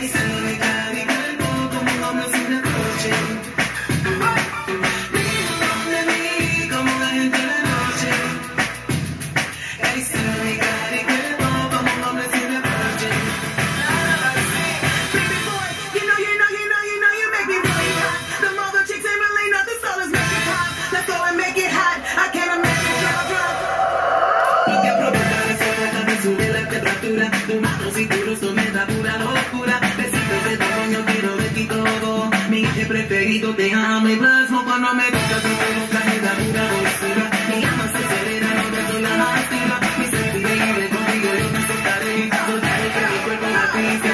Jason. preferido Te amo y plasmo cuando me tocas Mi camuflaje la vida bolsiva Mi alma se acelera, no dejo la activa Mi sentiré y de contigo yo me soltaré Soltaré que mi cuerpo la latice